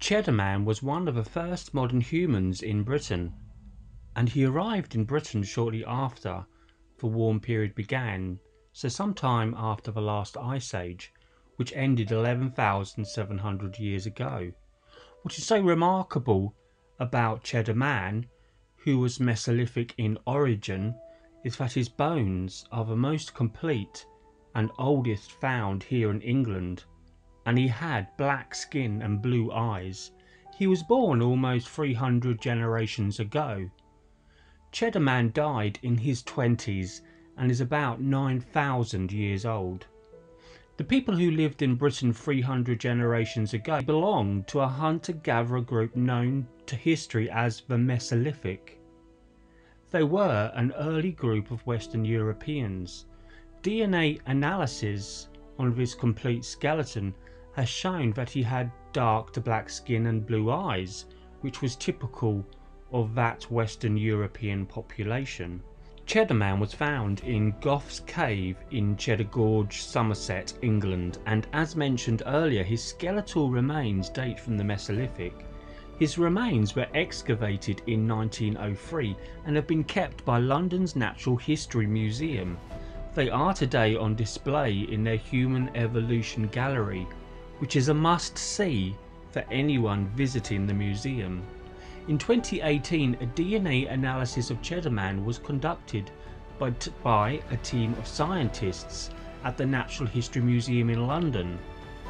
Cheddar Man was one of the first modern humans in Britain, and he arrived in Britain shortly after the warm period began, so sometime after the last ice age, which ended 11,700 years ago. What is so remarkable about Cheddar Man, who was Mesolithic in origin, is that his bones are the most complete and oldest found here in England, and he had black skin and blue eyes. He was born almost 300 generations ago. Cheddar Man died in his 20s and is about 9,000 years old. The people who lived in Britain 300 generations ago belonged to a hunter-gatherer group known to history as the Mesolithic. They were an early group of Western Europeans. DNA analysis on this complete skeleton shown that he had dark to black skin and blue eyes, which was typical of that Western European population. Cheddar Man was found in Gough's Cave in Cheddar Gorge, Somerset, England, and as mentioned earlier, his skeletal remains date from the Mesolithic. His remains were excavated in 1903 and have been kept by London's Natural History Museum. They are today on display in their Human Evolution Gallery, which is a must see for anyone visiting the museum. In 2018, a DNA analysis of Cheddar Man was conducted by, by a team of scientists at the Natural History Museum in London.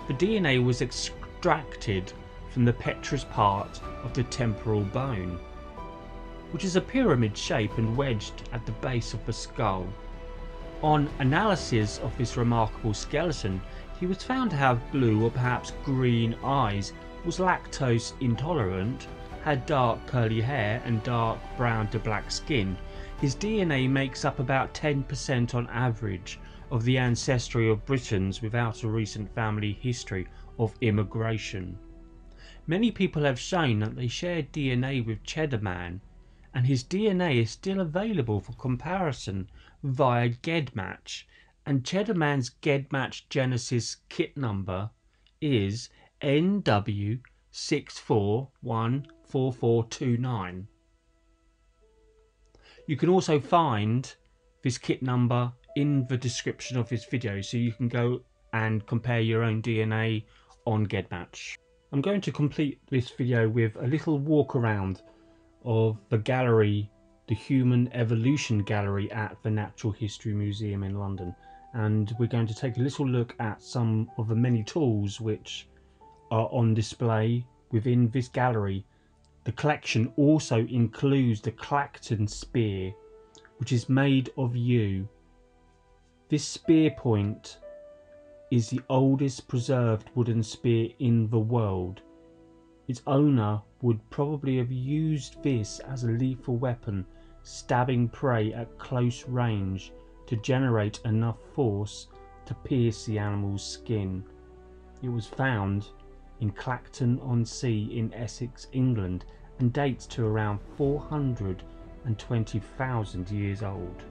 The DNA was extracted from the petrous part of the temporal bone, which is a pyramid shape and wedged at the base of the skull. On analysis of this remarkable skeleton, he was found to have blue or perhaps green eyes, was lactose intolerant, had dark curly hair and dark brown to black skin. His DNA makes up about 10% on average of the ancestry of Britons without a recent family history of immigration. Many people have shown that they share DNA with Cheddar Man, and his DNA is still available for comparison via GEDmatch, and Cheddarman's GEDmatch Genesis kit number is NW64144429. You can also find this kit number in the description of this video so you can go and compare your own DNA on GEDmatch. I'm going to complete this video with a little walk around of the gallery, the Human Evolution Gallery at the Natural History Museum in London. And we're going to take a little look at some of the many tools which are on display within this gallery. The collection also includes the Clacton spear, which is made of yew. This spear point is the oldest preserved wooden spear in the world. Its owner would probably have used this as a lethal weapon, stabbing prey at close range to generate enough force to pierce the animal's skin. It was found in Clacton on Sea in Essex, England and dates to around 420,000 years old.